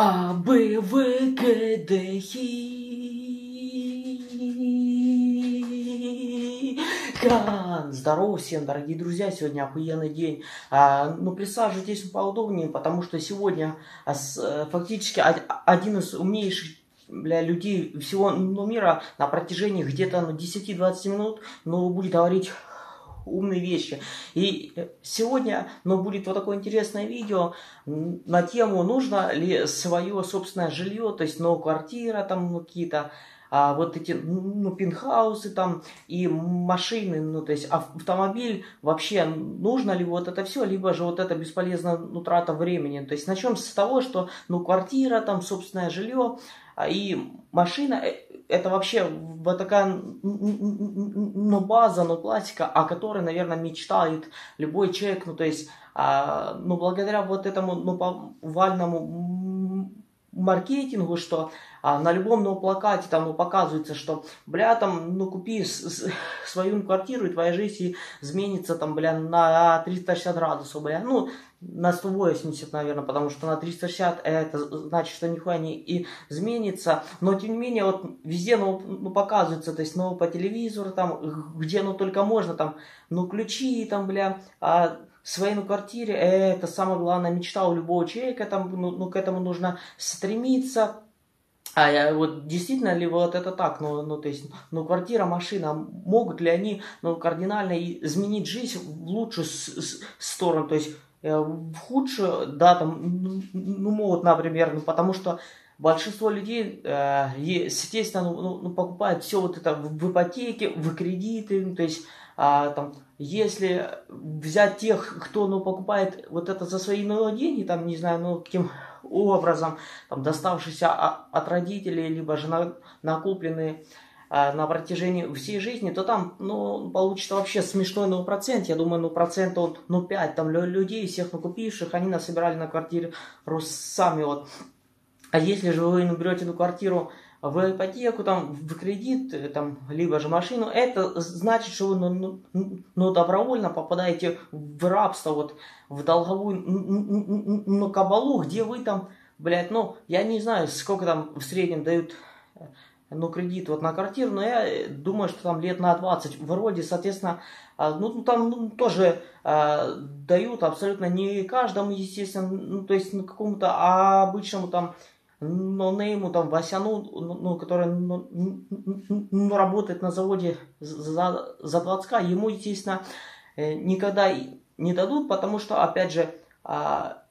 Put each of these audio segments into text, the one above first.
А, Б, В, Г, Д, Хи. Хан. Здорово всем, дорогие друзья, сегодня охуенный день. А, ну, присаживайтесь поудобнее, потому что сегодня а, с, э, фактически один из умнейших бля, людей всего ну, мира на протяжении где-то ну, 10-20 минут ну, будет говорить умные вещи. И э, сегодня ну, будет вот такое интересное видео на тему, нужно ли свое собственное жилье, то есть, ну, квартира, там, ну, какие-то а, вот эти, ну, пентхаусы там и машины, ну, то есть автомобиль, вообще нужно ли вот это все, либо же вот это бесполезная ну, трата времени. То есть начнем с того, что, ну, квартира, там, собственное жилье и машина, э, это вообще вот такая ну, база, ну, классика, о которой, наверное, мечтает любой человек. Ну, то есть, а, ну, благодаря вот этому ну, повальному маркетингу, что а, на любом ну, плакате там ну, показывается, что, бля, там, ну, купи с, с, свою квартиру, и твоя жизнь изменится, там, бля, на 360 градусов, бля. Ну, на 180, наверное, потому что на 360 это значит, что нихуя не изменится. Но, тем не менее, вот везде, ну, ну показывается, то есть, ну, по телевизору, там, где, ну, только можно, там, ну, ключи, там, бля, а, своей квартире, это самая главная мечта у любого человека, там, ну, ну, к этому нужно стремиться, а я, вот действительно ли вот это так? Ну, ну, то есть, ну, квартира, машина, могут ли они ну, кардинально изменить жизнь в лучшую сторону? То есть, Э, в худшую, да, там, ну, ну, могут, например, ну, потому что большинство людей, э, естественно, ну, ну, ну, покупают все вот это в, в ипотеке, в кредиты, ну, то есть, а, там, если взять тех, кто, ну, покупает вот это за свои ну, деньги, там, не знаю, ну, каким образом, там, доставшиеся от родителей, либо же на, накопленные, а, на протяжении всей жизни, то там, ну, получится вообще смешной ну, процент. Я думаю, ну, процент он, ну, 5 там людей, всех накупивших, они насобирали на квартиру сами вот. А если же вы наберете эту квартиру в ипотеку, там, в кредит, там, либо же машину, это значит, что вы ну, ну, ну, добровольно попадаете в рабство, вот, в долговую ну, кабалу, где вы там, блядь, ну, я не знаю, сколько там в среднем дают ну, кредит вот на квартиру, но я э, думаю, что там лет на 20 вроде, соответственно, а, ну, ну, там ну, тоже а, дают абсолютно не каждому, естественно, ну, то есть ну, какому-то обычному там но нейму, там, Васяну, ну, который ну, ну, работает на заводе за, за 20к, ему, естественно, э, никогда не дадут, потому что, опять же, а,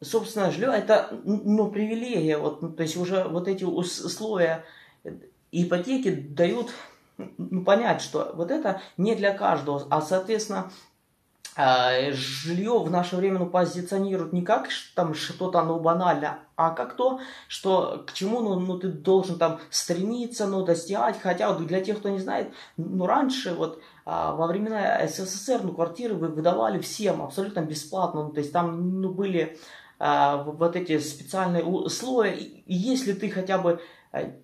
собственно, жилье это, ну, привилегия, вот, то есть уже вот эти условия ипотеки дают ну, понять, что вот это не для каждого, а, соответственно, жилье в наше время ну, позиционируют не как там что-то ну, банально, а как то, что к чему ну, ну, ты должен там стремиться, ну, достигать. Хотя вот для тех, кто не знает, ну, раньше вот а, во времена СССР ну, квартиры выдавали всем абсолютно бесплатно. Ну, то есть там ну, были а, вот эти специальные условия. И если ты хотя бы Э,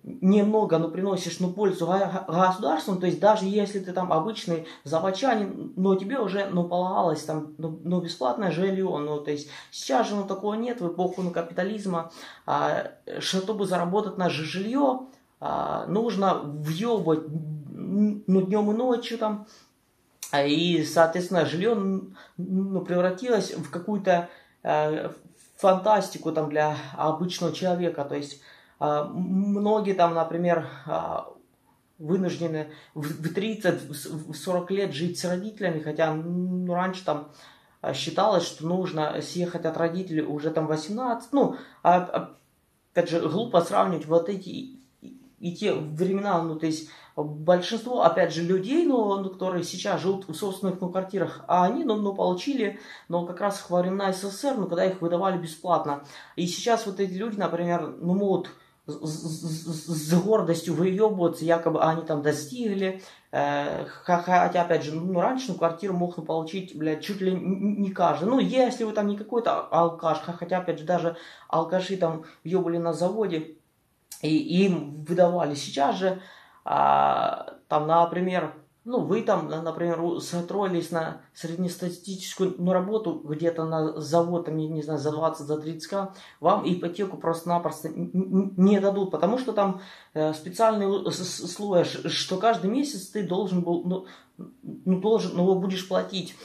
немного, но приносишь ну, пользу государству, то есть даже если ты там обычный заводчанин, но тебе уже ну, полагалось там ну, ну, бесплатное жилье, ну, то есть сейчас же ну, такого нет в эпоху ну, капитализма, а, чтобы заработать на жилье, а, нужно въебать ну, днем и ночью там, а, и, соответственно, жилье ну, превратилось в какую-то э, фантастику там для обычного человека, то есть а, многие там, например, а, вынуждены в 30-40 лет жить с родителями, хотя ну, раньше там а, считалось, что нужно съехать от родителей уже там 18. Ну, опять же, глупо сравнивать вот эти и те времена, ну, то есть большинство, опять же, людей, ну, ну которые сейчас живут в собственных ну, квартирах, а они, ну, ну, получили, ну, как раз во времена СССР, ну, когда их выдавали бесплатно. И сейчас вот эти люди, например, ну, могут с, гордостью выебываться, якобы они там достигли. Хотя, опять же, ну, раньше ну, квартиру мог ну, получить, блядь, чуть ли не каждый. Ну, если вы там не какой-то алкаш, хотя, опять же, даже алкаши там въебали на заводе, и им выдавали сейчас же, а, там, например, ну, вы там, например, устроились на среднестатистическую ну, работу где-то на завод, там, не знаю, за 20, за 30 к, вам ипотеку просто-напросто не дадут, потому что там э, специальные условия, что каждый месяц ты должен был, ну, ну должен, ну, будешь платить,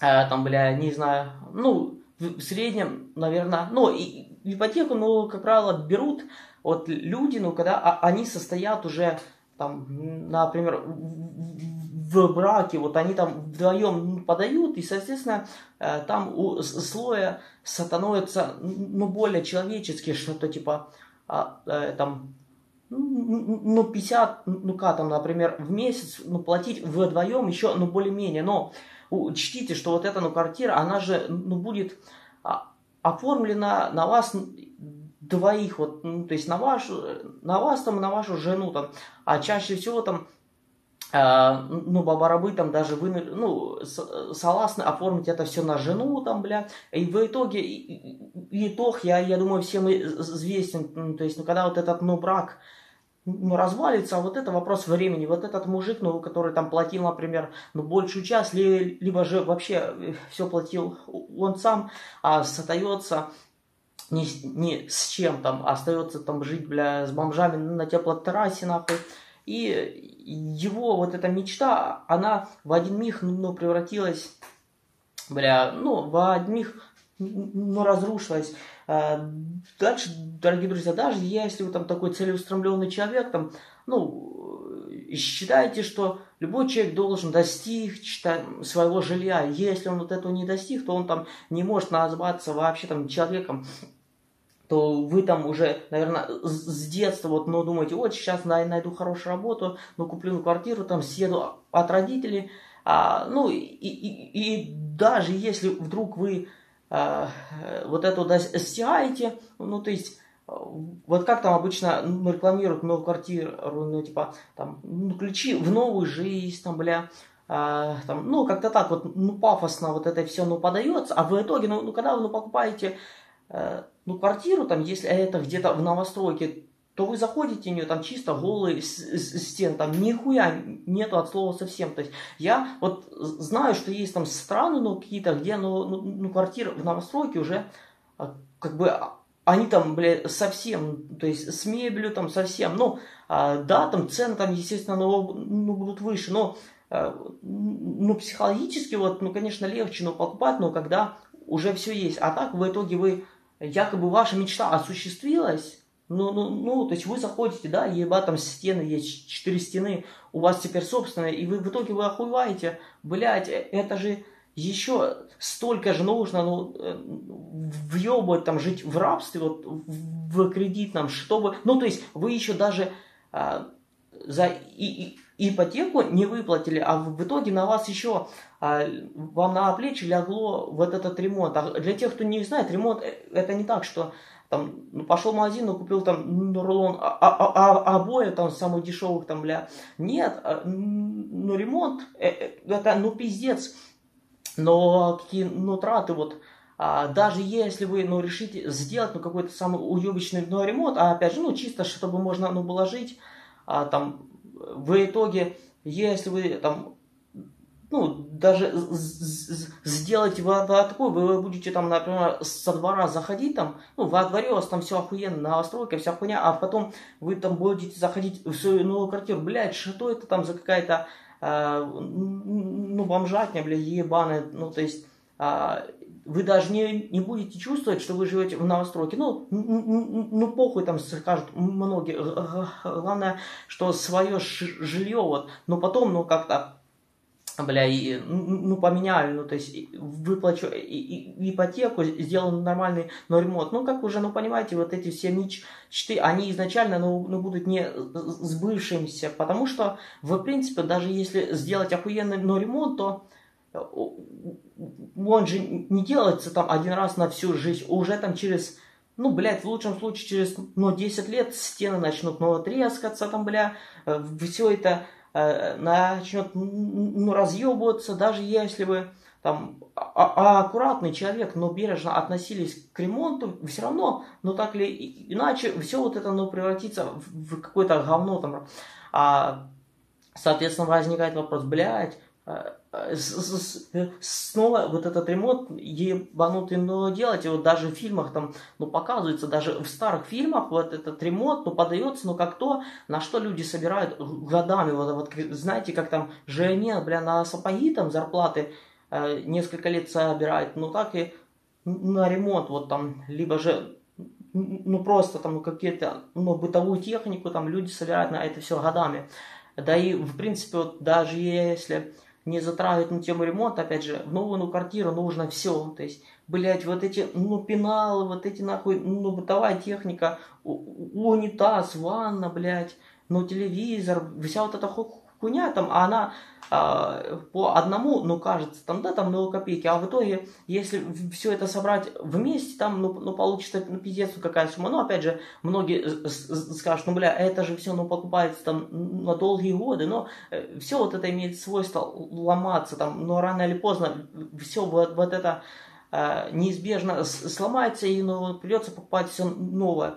э, там, бля, не знаю, ну, в среднем, наверное, ну, и, ипотеку, ну, как правило, берут вот люди, ну, когда а, они состоят уже там, например, в браке, вот они там вдвоем подают, и, соответственно, э, там у слоя становится, ну, более человеческий, что-то типа, а, э, там, ну, 50, ну, как там, например, в месяц, ну, платить вдвоем еще, ну, более-менее, но учтите, что вот эта, ну, квартира, она же, ну, будет а, оформлена на вас двоих, вот, ну, то есть на вашу, на вас там, на вашу жену там, а чаще всего там, э, ну, баба-рабы там даже вы, ну, согласны оформить это все на жену там, бля, и в итоге, и, итог, я, я думаю, всем известен, ну, то есть, ну, когда вот этот, ну, брак, ну, развалится, а вот это вопрос времени. Вот этот мужик, ну, который там платил, например, ну, большую часть, ли, либо же вообще э, все платил он сам, а остается ни, ни с чем там, остается там жить, бля, с бомжами на теплотеррасе, нахуй. И его вот эта мечта, она в один миг, ну, превратилась, бля, ну, в один миг, ну, разрушилась. А, дальше, дорогие друзья, даже если вы там такой целеустремленный человек, там, ну, считаете, что любой человек должен достичь там, своего жилья. Если он вот этого не достиг, то он там не может назваться вообще там человеком то вы там уже, наверное, с детства вот, ну, думаете, вот сейчас найду хорошую работу, ну, куплю квартиру, там, съеду от родителей, а, ну, и, и, и даже если вдруг вы а, вот это достигаете, ну, то есть, вот как там обычно ну, рекламируют новую квартиру, ну, типа, там, ну, ключи в новую жизнь, там, бля, а, там, ну, как-то так вот, ну, пафосно вот это все, ну, подается, а в итоге, ну, ну когда вы ну, покупаете Э, ну, квартиру, там, если это где-то в новостройке, то вы заходите в нее, там чисто голые стены, там нихуя нету от слова совсем. То есть я вот знаю, что есть там страны, ну, какие-то, где, ну, ну, квартиры в новостройке уже а, как бы а, они там, бля, совсем, то есть с мебелью там совсем, ну, а, да, там цены там, естественно, ну, будут выше, но ну, психологически, вот, ну, конечно, легче, но покупать, но когда уже все есть. А так, в итоге вы якобы ваша мечта осуществилась, ну, ну, ну, то есть вы заходите, да, еба там стены есть, четыре стены, у вас теперь собственные, и вы в итоге вы охуеваете, блядь, э, это же еще столько же нужно, ну, э, въебывать там, жить в рабстве, вот, в кредитном, чтобы, ну, то есть вы еще даже а, за и, и, ипотеку не выплатили, а в итоге на вас еще, а, вам на плечи лягло вот этот ремонт. А для тех, кто не знает, ремонт э, это не так, что там, ну, пошел в магазин, ну, купил там ну, рулон а, а, а, а обои, там, самых дешевых, там, бля. Нет, а, ну, ремонт, э, э, это, ну, пиздец. Но какие, ну, траты, вот, а, даже если вы, ну, решите сделать, ну, какой-то самый уебищный, ну, ремонт, а, опять же, ну, чисто, чтобы можно, ну, было жить, а, там, в итоге, если вы там, ну, даже сделаете во такой, вы будете там, например, со двора заходить там, ну, во дворе у вас там все охуенно, новостройка, вся хуйня, а потом вы там будете заходить в свою новую квартиру, блядь, что это там за какая-то, э, ну, бомжатня, блядь, ебаная, ну, то есть, э, вы даже не, не будете чувствовать, что вы живете в новостройке. Ну, ну, похуй там скажут многие. Главное, что свое жилье вот, но потом, ну, как-то бля, и, ну, поменяли, ну, то есть, выплачу ипотеку, сделал нормальный но ремонт. Ну, как уже, ну, понимаете, вот эти все мечты, они изначально, ну, ну будут не сбывшимся, потому что, в принципе, даже если сделать охуенный но ремонт, то он же не делается там один раз на всю жизнь, уже там через, ну, блядь, в лучшем случае через, ну, 10 лет стены начнут, ну, трескаться там, бля, э, все это э, начнет, ну, разъебываться, даже если бы там а, а аккуратный человек, но бережно относились к ремонту, все равно, но так или иначе, все вот это, ну, превратится в, в какое-то говно там, а, соответственно, возникает вопрос, блядь, э, э, снова вот этот ремонт ебанутый, но делать, и вот даже в фильмах там, ну, показывается, даже в старых фильмах вот этот ремонт, ну, подается, ну, как то, на что люди собирают годами, вот, вот знаете, как там жене, бля, на сапоги там зарплаты э, несколько лет собирает, ну, так и на ремонт, вот там, либо же ну просто там какие-то, ну, бытовую технику там люди собирают на это все годами. Да и, в принципе, вот даже если не затрагивать тему ремонта, опять же, в новую ну, квартиру нужно все. То есть, блядь, вот эти, ну, пеналы, вот эти, нахуй, ну, бытовая техника, унитаз, ванна, блядь, ну, телевизор, вся вот эта хуйня там, а она а, по одному, ну, кажется, там, да, там, ну, копейки, а в итоге, если все это собрать вместе, там, ну, ну получится, ну, пиздец, какая сумма. Ну, опять же, многие скажут, ну, бля, это же все, ну, покупается там на долгие годы, но э, все вот это имеет свойство ломаться, там, но рано или поздно все вот, вот это э, неизбежно сломается, и, ну, придется покупать все новое.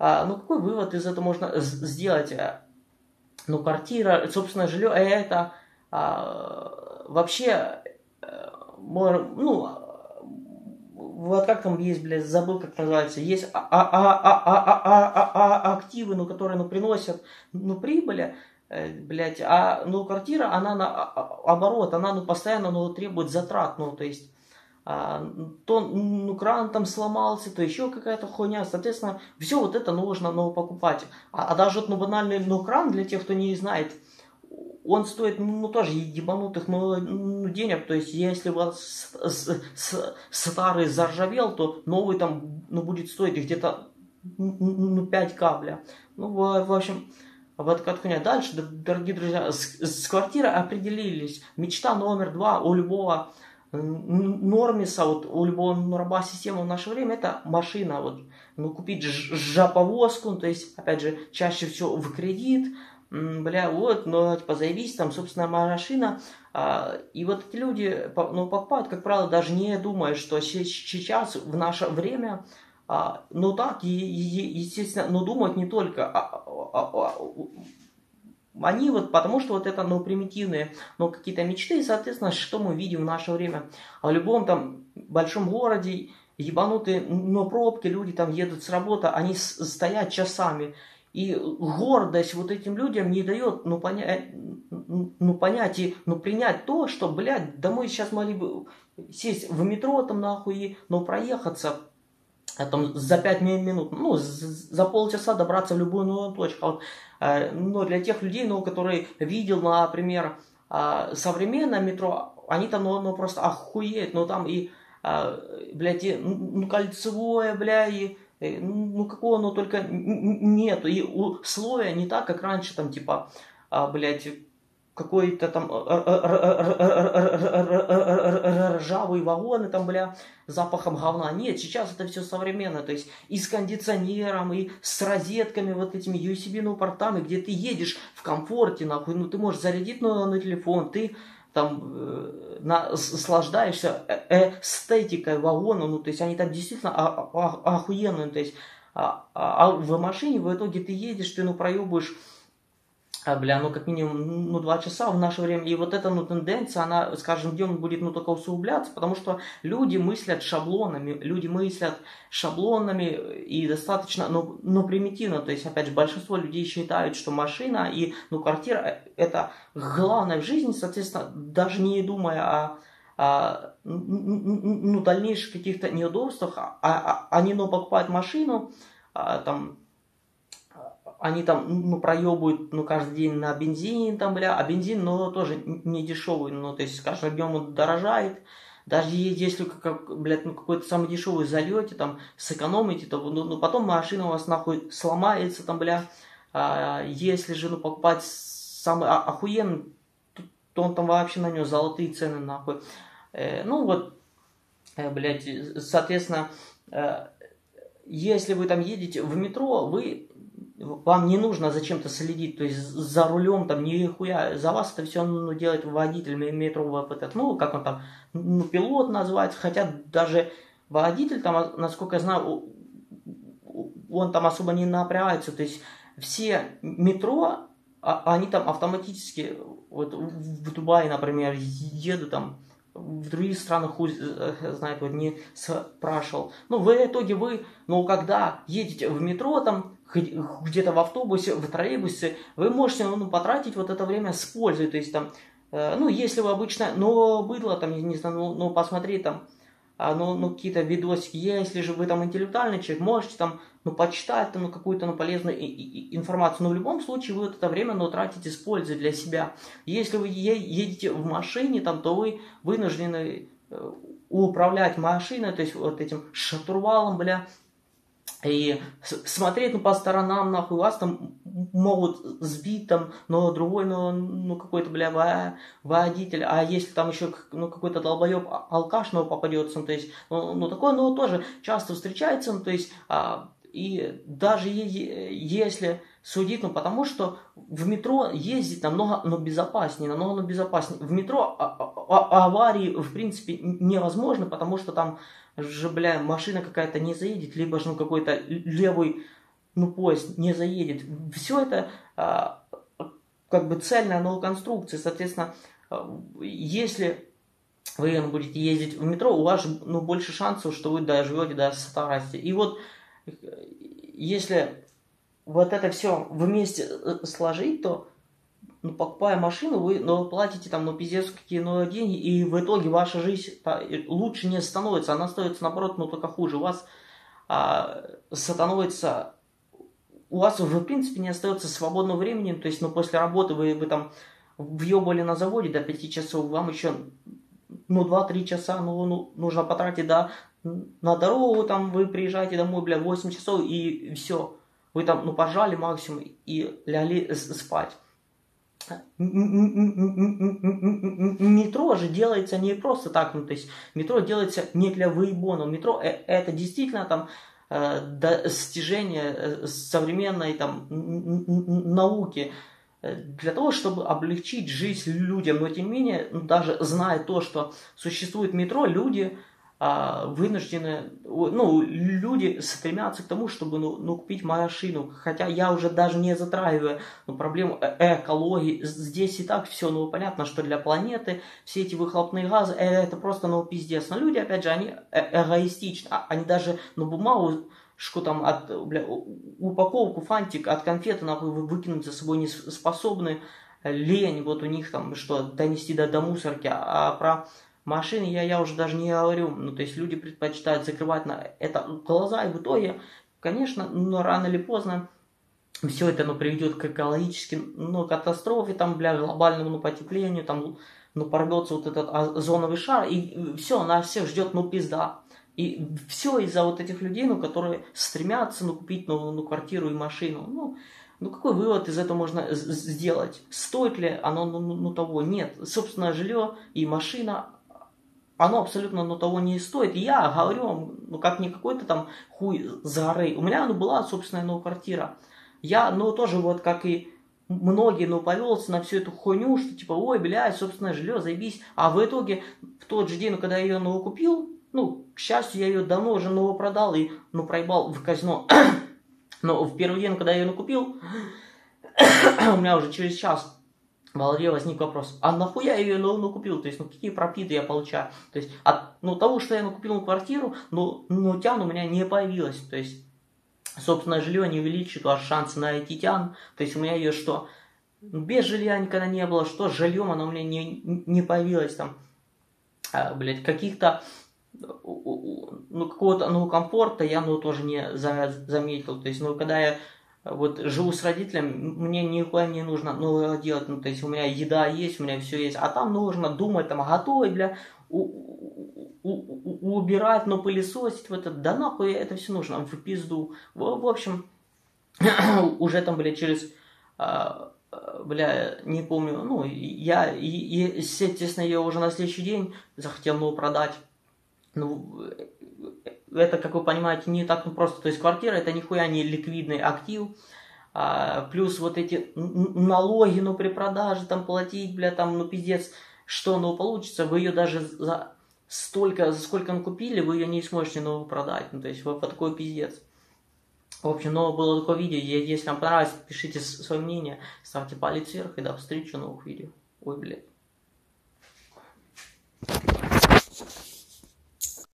А, ну, какой вывод из этого можно сделать? Ну, квартира, собственно, жилье, это а, вообще, э, ну, вот как там есть, блядь, забыл, как называется, есть а, а, а, а, а, а, а, активы, ну, которые, ну, приносят, ну, прибыли, блядь, а, ну, квартира, она наоборот, она, ну, постоянно, ну, требует затрат, ну, то есть, а, то ну, кран там сломался, то еще какая-то хуйня. Соответственно, все вот это нужно ну, покупать. А, а даже ну, банальный ну, кран, для тех, кто не знает, он стоит, ну, тоже ебанутых ну, ну, денег. То есть, если у вас с, с, старый заржавел, то новый там, ну, будет стоить где-то, ну, 5 кабля. Ну, в, в общем, вот как хуйня. Дальше, дорогие друзья, с, с квартирой определились. Мечта номер два у любого нормиса, вот у любого нораба системы в наше время, это машина. Вот, ну, купить жаповозку, ну, то есть, опять же, чаще всего в кредит, бля, вот, но типа заявись, там, собственная машина. А, и вот эти люди, ну, покупают, как правило, даже не думая, что сейчас, в наше время, а, ну так, и, и, естественно, но думают не только а, а, а, они вот, потому что вот это, ну, примитивные, ну, какие-то мечты, и, соответственно, что мы видим в наше время. А в любом там большом городе ебанутые, но пробки, люди там едут с работы, они стоят часами. И гордость вот этим людям не дает, ну, понять, ну, понять и, ну, принять то, что, блядь, да мы сейчас могли бы сесть в метро там нахуй и, ну, проехаться а там за 5 минут, ну, за полчаса добраться в любую новую точку. А вот, э, но для тех людей, ну, которые видел, например, э, современное метро, они там, ну, ну просто охуеют, ну, там и, э, блядь, и, ну, кольцевое, бля, и, ну, какого оно только нету, и условия не так, как раньше, там, типа, блядь, какой-то там ржавые вагоны, там, бля, запахом говна. Нет, сейчас это все современно, то есть и с кондиционером, и с розетками, вот этими USB ну, портами, где ты едешь в комфорте, нахуй, ну ты можешь зарядить на, на телефон, ты там э, наслаждаешься эстетикой вагона, ну то есть они там действительно охуенные, то есть а, а, а в машине в итоге ты едешь, ты ну проебываешь а, бля, ну как минимум, ну два часа в наше время. И вот эта, ну, тенденция, она с каждым днем будет, ну, только усугубляться, потому что люди мыслят шаблонами, люди мыслят шаблонами и достаточно, ну, ну, примитивно. То есть, опять же, большинство людей считают, что машина и, ну, квартира – это главное в жизни, соответственно, даже не думая о а, ну, дальнейших каких-то неудобствах, а, а, они, ну, покупают машину, а, там, они там, ну, проебывают, ну, каждый день на бензин, там, бля, а бензин, ну, тоже не дешевый, ну, то есть, с днем он дорожает, даже если, как, блядь, ну, какой-то самый дешевый зальете, там, сэкономите, то, ну, ну, потом машина у вас, нахуй, сломается, там, бля, а, если же, ну, покупать самый охуенный, то он там вообще на него золотые цены, нахуй. Э, ну, вот, э, блядь, соответственно, э, если вы там едете в метро, вы вам не нужно зачем-то следить, то есть за рулем там нихуя, за вас это все ну, делает водитель метро ВПТ, ну, как он там, ну, пилот называется, хотя даже водитель там, насколько я знаю, он там особо не напрягается, то есть все метро, а, они там автоматически, вот в Дубае, например, едут там, в других странах хуй э, знает, вот не спрашивал. Ну, в итоге вы, ну, когда едете в метро, там, где-то в автобусе, в троллейбусе, вы можете, ну, потратить вот это время с пользой, то есть там, э, ну, если вы обычно, но быдло, там, не знаю, ну, ну посмотреть там, а, ну, ну какие-то видосики, если же вы там интеллектуальный человек, можете там, ну, почитать там, ну, какую-то, ну, полезную и, и, информацию, но в любом случае вы вот это время, ну, тратите с пользой для себя. Если вы едете в машине, там, то вы вынуждены э, управлять машиной, то есть вот этим шатурвалом, бля, и смотреть ну, по сторонам, нахуй, вас там могут сбить там, но другой, ну, ну какой-то, бля, водитель, а если там еще ну, какой-то долбоеб а, алкаш, ну, попадется, ну, то есть, ну, ну, такое, ну, тоже часто встречается, ну, то есть, а, и даже если судить, ну, потому что в метро ездить намного, ну, безопаснее, намного, ну, безопаснее. В метро а, а, аварии, в принципе, невозможно, потому что там же, бля, машина какая-то не заедет, либо же ну, какой-то левый ну, поезд не заедет. Все это а, как бы цельная новая конструкция. Соответственно, а, если вы будете ездить в метро, у вас ну, больше шансов, что вы доживете до старости. И вот если вот это все вместе э, сложить, то ну, покупая машину, вы ну, платите там, ну, пиздец, какие ну, деньги, и в итоге ваша жизнь лучше не становится, она становится, наоборот, ну, только хуже. У вас а, становится, у вас, в принципе, не остается свободного времени, то есть, ну, после работы вы, вы там въебали на заводе до 5 часов, вам еще, ну, 2-3 часа, ну, ну, нужно потратить, да, на дорогу, там, вы приезжаете домой, бля, 8 часов, и все. Вы там, ну, пожали максимум и лягли спать метро же делается не просто так, ну то есть метро делается не для выебона, метро это действительно там достижение современной там науки для того, чтобы облегчить жизнь людям, но тем не менее, даже зная то, что существует метро, люди вынуждены, ну, люди стремятся к тому, чтобы ну, ну, купить машину, хотя я уже даже не затрагиваю ну, проблему э экологии, здесь и так все, ну, понятно, что для планеты все эти выхлопные газы, э это просто, ну, пиздец, но люди, опять же, они э эгоистичны, а, они даже, ну, бумагу, что там от, бля, упаковку, фантик от конфеты, нахуй, выкинуть за собой не способны, лень, вот у них там, что, донести до, до мусорки, а про Машины я, я уже даже не говорю. Ну, то есть люди предпочитают закрывать на это глаза, и в итоге, конечно, но рано или поздно все это ну, приведет к экологическим ну, катастрофе, там, бля, глобальному ну, потеплению, там, ну, порвется вот этот озоновый шар, и все, нас всех ждет, ну, пизда. И все из-за вот этих людей, ну, которые стремятся, ну, купить, ну, ну, квартиру и машину. Ну, ну, какой вывод из этого можно сделать? Стоит ли оно, ну, ну, ну того? Нет. Собственное жилье и машина, оно абсолютно ну, того не стоит. Я говорю ну, как не какой-то там хуй за горы. У меня ну, была собственная ну, квартира. Я, ну, тоже вот как и многие, ну, повелся на всю эту хуйню, что типа, ой, блядь, собственное жилье, заебись. А в итоге, в тот же день, ну, когда я ее, ну, купил, ну, к счастью, я ее давно уже, ну, продал и, ну, проебал в казино. Но в первый день, когда я ее, купил, у меня уже через час в голове возник вопрос, а нахуя я ее ну, ну, купил? То есть, ну какие пропиты я получаю? То есть, от ну, того, что я ну, купил квартиру, ну, ну тян у меня не появилось. То есть, собственно, жилье не увеличит ваш шанс на найти тян. То есть, у меня ее что? Без жилья никогда не было, что с жильем оно у меня не, не появилось там, а, блядь, каких-то ну, какого-то ну, комфорта я ну, тоже не заметил. То есть, ну, когда я вот живу с родителями, мне никуда не нужно ну, делать, ну, то есть у меня еда есть, у меня все есть, а там нужно думать, там, готовить, бля, у, у, у, убирать, но пылесосить, вот это, да нахуй это все нужно, в пизду. В, в общем, уже там, бля, через, а, бля, не помню, ну, я, и, естественно, я уже на следующий день захотел, ну, продать, ну, это, как вы понимаете, не так просто. То есть квартира это нихуя не ликвидный актив. А, плюс вот эти налоги, ну, при продаже там платить, бля, там, ну, пиздец, что, ну, получится, вы ее даже за столько, за сколько ну, купили, вы ее не сможете, ну, продать. Ну, то есть, вот, вот такой пиздец. В общем, новое было такое видео. Если вам понравилось, пишите свое мнение, ставьте палец вверх и до встречи в новых видео. Ой, блядь.